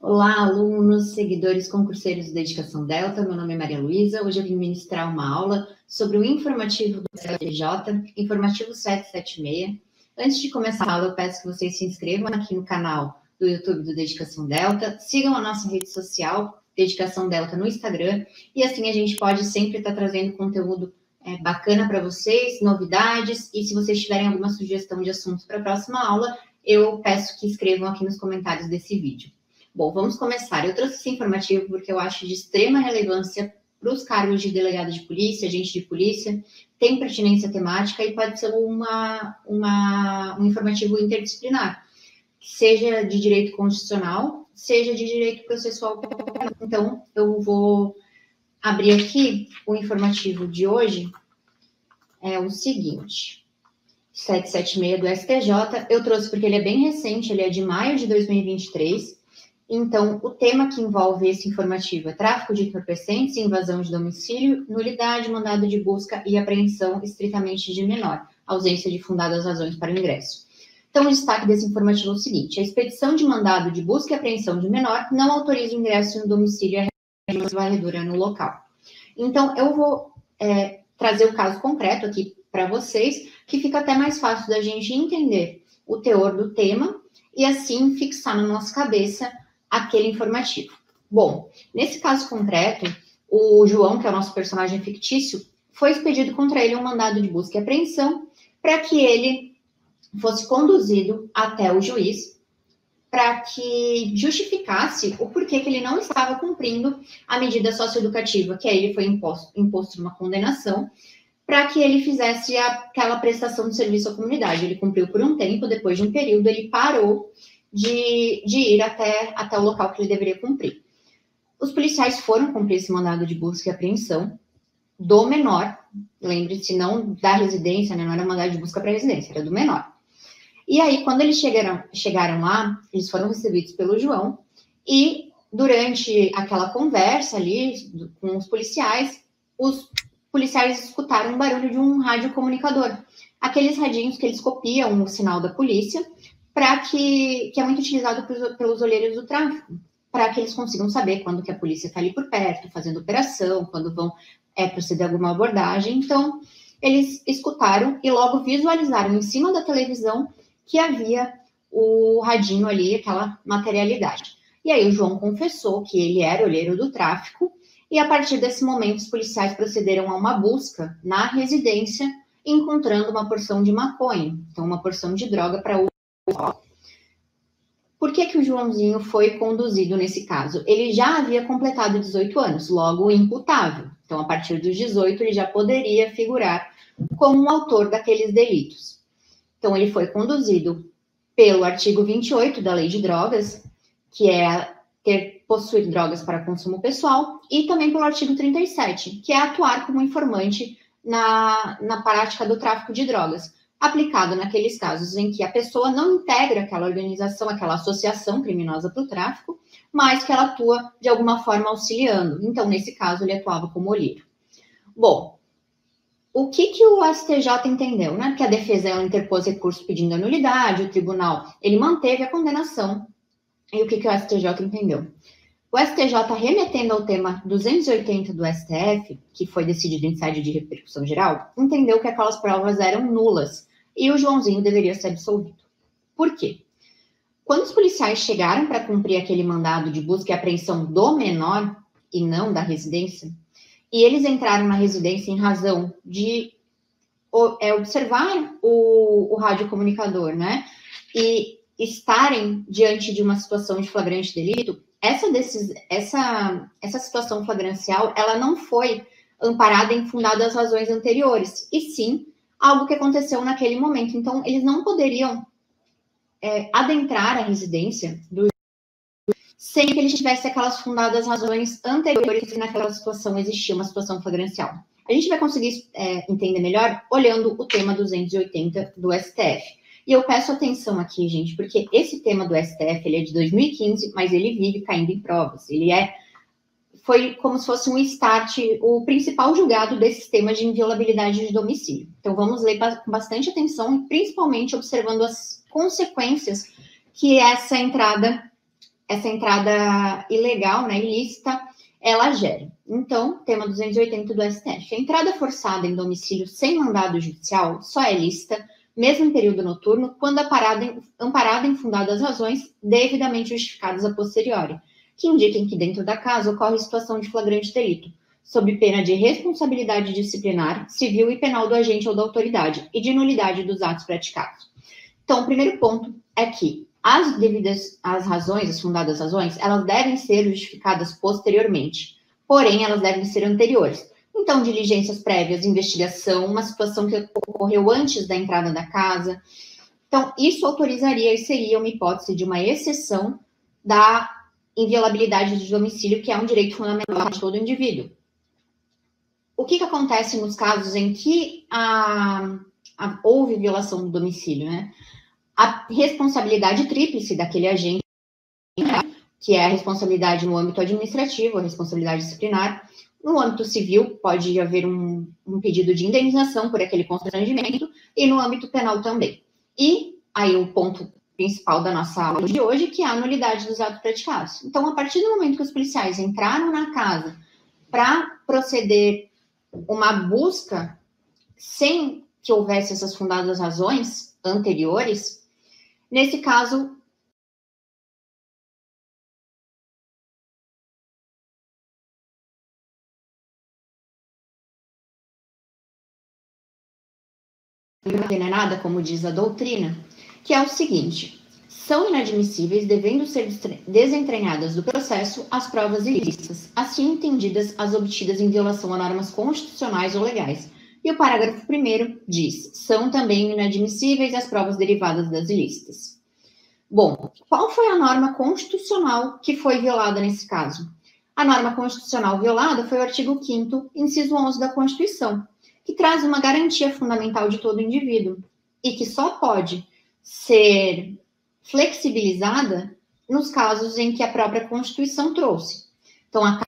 Olá, alunos, seguidores, concurseiros da Dedicação Delta. Meu nome é Maria Luísa. Hoje eu vim ministrar uma aula sobre o informativo do CFJ, informativo 776. Antes de começar a aula, eu peço que vocês se inscrevam aqui no canal do YouTube do Dedicação Delta, sigam a nossa rede social, Dedicação Delta, no Instagram, e assim a gente pode sempre estar trazendo conteúdo é, bacana para vocês, novidades, e se vocês tiverem alguma sugestão de assuntos para a próxima aula, eu peço que escrevam aqui nos comentários desse vídeo. Bom, vamos começar. Eu trouxe esse informativo porque eu acho de extrema relevância para os cargos de delegado de polícia, agente de polícia, tem pertinência temática e pode ser uma, uma, um informativo interdisciplinar, seja de direito constitucional, seja de direito processual. Então, eu vou abrir aqui o informativo de hoje. É o seguinte. 776 do STJ. Eu trouxe porque ele é bem recente, ele é de maio de 2023. Então, o tema que envolve esse informativo é tráfico de entorpecentes, invasão de domicílio, nulidade, mandado de busca e apreensão estritamente de menor, ausência de fundadas razões para o ingresso. Então, o destaque desse informativo é o seguinte: a expedição de mandado de busca e apreensão de menor não autoriza o ingresso no domicílio e a varredura no local. Então, eu vou é, trazer o caso concreto aqui para vocês, que fica até mais fácil da gente entender o teor do tema e assim fixar na nossa cabeça aquele informativo. Bom, nesse caso concreto, o João, que é o nosso personagem fictício, foi expedido contra ele um mandado de busca e apreensão para que ele fosse conduzido até o juiz para que justificasse o porquê que ele não estava cumprindo a medida socioeducativa que a ele foi imposto, imposto uma condenação para que ele fizesse aquela prestação de serviço à comunidade. Ele cumpriu por um tempo, depois de um período, ele parou de, de ir até, até o local que ele deveria cumprir. Os policiais foram cumprir esse mandado de busca e apreensão do menor, lembre-se, não da residência, né? não era mandado de busca para residência, era do menor. E aí, quando eles chegaram, chegaram lá, eles foram recebidos pelo João, e durante aquela conversa ali com os policiais, os policiais escutaram um barulho de um rádio comunicador. Aqueles radinhos que eles copiam o sinal da polícia, para que, que é muito utilizado pelos olheiros do tráfico, para que eles consigam saber quando que a polícia está ali por perto, fazendo operação, quando vão é, proceder alguma abordagem. Então, eles escutaram e logo visualizaram em cima da televisão que havia o radinho ali, aquela materialidade. E aí o João confessou que ele era olheiro do tráfico e a partir desse momento, os policiais procederam a uma busca na residência, encontrando uma porção de maconha, então uma porção de droga para o. Por que, que o Joãozinho foi conduzido nesse caso? Ele já havia completado 18 anos, logo imputável. Então, a partir dos 18, ele já poderia figurar como um autor daqueles delitos. Então, ele foi conduzido pelo artigo 28 da Lei de Drogas, que é ter possuir drogas para consumo pessoal, e também pelo artigo 37, que é atuar como informante na, na prática do tráfico de drogas, aplicado naqueles casos em que a pessoa não integra aquela organização, aquela associação criminosa para o tráfico, mas que ela atua de alguma forma auxiliando. Então, nesse caso, ele atuava como olheiro. Bom, o que, que o STJ entendeu, né? Que a defesa ela interpôs recurso pedindo a nulidade, o tribunal ele manteve a condenação. E o que, que o STJ entendeu? O STJ, remetendo ao tema 280 do STF, que foi decidido em sede de repercussão geral, entendeu que aquelas provas eram nulas e o Joãozinho deveria ser absolvido. Por quê? Quando os policiais chegaram para cumprir aquele mandado de busca e apreensão do menor e não da residência, e eles entraram na residência em razão de é, observar o, o radiocomunicador, né? E estarem diante de uma situação de flagrante delito, essa, decis... essa, essa situação flagrancial, ela não foi amparada em fundadas razões anteriores, e sim algo que aconteceu naquele momento. Então, eles não poderiam é, adentrar a residência do sem que eles tivessem aquelas fundadas razões anteriores que naquela situação existia uma situação flagrancial. A gente vai conseguir é, entender melhor olhando o tema 280 do STF. E eu peço atenção aqui, gente, porque esse tema do STF ele é de 2015, mas ele vive caindo em provas. Ele é foi como se fosse um start, o principal julgado desse tema de inviolabilidade de domicílio. Então vamos ler com bastante atenção e principalmente observando as consequências que essa entrada essa entrada ilegal, né, ilícita, ela gera. Então, tema 280 do STF. A entrada forçada em domicílio sem mandado judicial só é lícita, mesmo em período noturno, quando amparada em fundadas razões devidamente justificadas a posteriori, que indiquem que dentro da casa ocorre situação de flagrante delito, sob pena de responsabilidade disciplinar, civil e penal do agente ou da autoridade, e de nulidade dos atos praticados. Então, o primeiro ponto é que as devidas as razões, as fundadas razões, elas devem ser justificadas posteriormente, porém elas devem ser anteriores. Então, diligências prévias, investigação, uma situação que ocorreu antes da entrada da casa. Então, isso autorizaria e seria uma hipótese de uma exceção da inviolabilidade de domicílio, que é um direito fundamental de todo indivíduo. O que, que acontece nos casos em que a, a, houve violação do domicílio, né? a responsabilidade tríplice daquele agente, que é a responsabilidade no âmbito administrativo, a responsabilidade disciplinar. No âmbito civil, pode haver um, um pedido de indenização por aquele constrangimento, e no âmbito penal também. E aí o ponto principal da nossa aula de hoje, que é a nulidade dos atos praticados. Então, a partir do momento que os policiais entraram na casa para proceder uma busca sem que houvesse essas fundadas razões anteriores, Nesse caso, não é nada, como diz a doutrina, que é o seguinte: são inadmissíveis, devendo ser desentranhadas do processo, as provas ilícitas, assim entendidas as obtidas em violação a normas constitucionais ou legais, e o parágrafo 1 diz: são também inadmissíveis as provas derivadas das ilícitas. Bom, qual foi a norma constitucional que foi violada nesse caso? A norma constitucional violada foi o artigo 5, inciso 11 da Constituição, que traz uma garantia fundamental de todo indivíduo e que só pode ser flexibilizada nos casos em que a própria Constituição trouxe. Então, a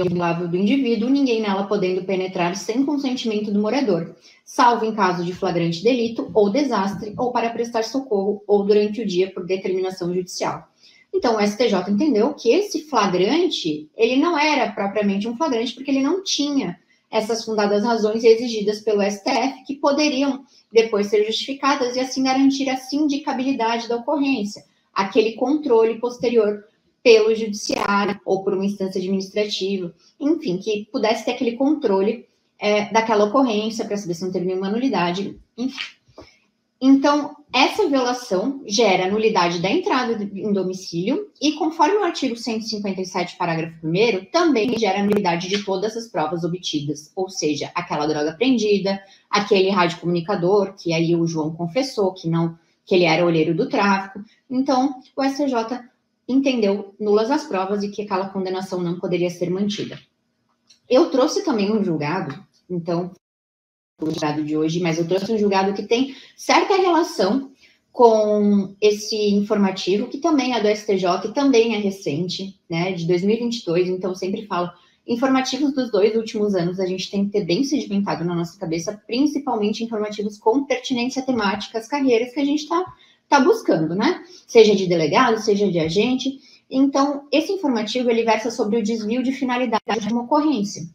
inviolável do indivíduo, ninguém nela podendo penetrar sem consentimento do morador, salvo em caso de flagrante delito ou desastre, ou para prestar socorro, ou durante o dia por determinação judicial. Então, o STJ entendeu que esse flagrante, ele não era propriamente um flagrante, porque ele não tinha essas fundadas razões exigidas pelo STF, que poderiam depois ser justificadas e assim garantir a sindicabilidade da ocorrência, aquele controle posterior pelo judiciário ou por uma instância administrativa, enfim, que pudesse ter aquele controle é, daquela ocorrência para saber se não teve nenhuma nulidade, enfim. Então, essa violação gera nulidade da entrada em domicílio e, conforme o artigo 157, parágrafo 1, também gera nulidade de todas as provas obtidas, ou seja, aquela droga apreendida, aquele radiocomunicador, que aí o João confessou que não que ele era olheiro do tráfico. Então, o STJ entendeu nulas as provas e que aquela condenação não poderia ser mantida. Eu trouxe também um julgado, então, o julgado de hoje, mas eu trouxe um julgado que tem certa relação com esse informativo, que também é do STJ, que também é recente, né, de 2022, então sempre falo, informativos dos dois últimos anos a gente tem que ter bem sedimentado na nossa cabeça, principalmente informativos com pertinência temática às carreiras que a gente está está buscando, né? Seja de delegado, seja de agente. Então, esse informativo ele versa sobre o desvio de finalidade de uma ocorrência.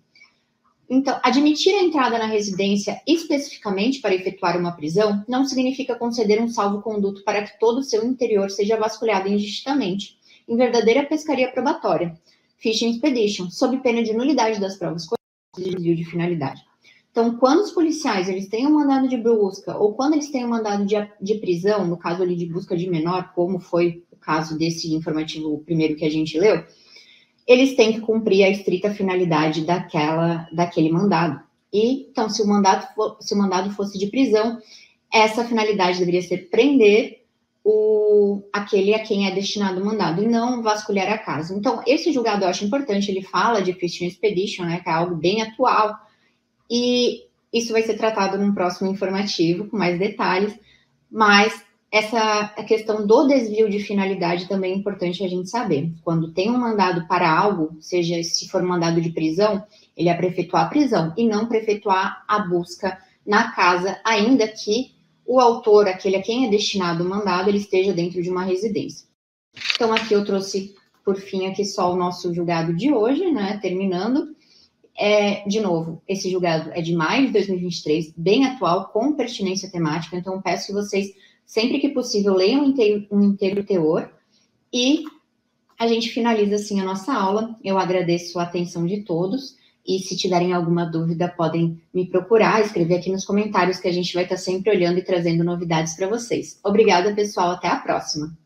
Então, admitir a entrada na residência especificamente para efetuar uma prisão não significa conceder um salvo-conduto para que todo o seu interior seja vasculhado injustamente, em verdadeira pescaria probatória, fishing expedition, sob pena de nulidade das provas de desvio de finalidade. Então, quando os policiais eles têm um mandado de busca ou quando eles têm um mandado de, de prisão, no caso ali de busca de menor, como foi o caso desse informativo primeiro que a gente leu, eles têm que cumprir a estrita finalidade daquela, daquele mandado. E então, se o mandado, for, se o mandado fosse de prisão, essa finalidade deveria ser prender o, aquele a quem é destinado o mandado e não vasculhar a casa. Então, esse julgado eu acho importante, ele fala de fishing expedition, né, que é algo bem atual, e isso vai ser tratado num próximo informativo, com mais detalhes, mas essa a questão do desvio de finalidade também é importante a gente saber. Quando tem um mandado para algo, seja se for mandado de prisão, ele é para efetuar a prisão e não para efetuar a busca na casa, ainda que o autor, aquele a quem é destinado o mandado, ele esteja dentro de uma residência. Então, aqui eu trouxe, por fim, aqui só o nosso julgado de hoje, né? Terminando. É, de novo, esse julgado é de maio de 2023, bem atual, com pertinência temática. Então, peço que vocês, sempre que possível, leiam um inteiro, teor. E a gente finaliza assim a nossa aula. Eu agradeço a atenção de todos. E se tiverem alguma dúvida, podem me procurar, escrever aqui nos comentários, que a gente vai estar sempre olhando e trazendo novidades para vocês. Obrigada, pessoal. Até a próxima.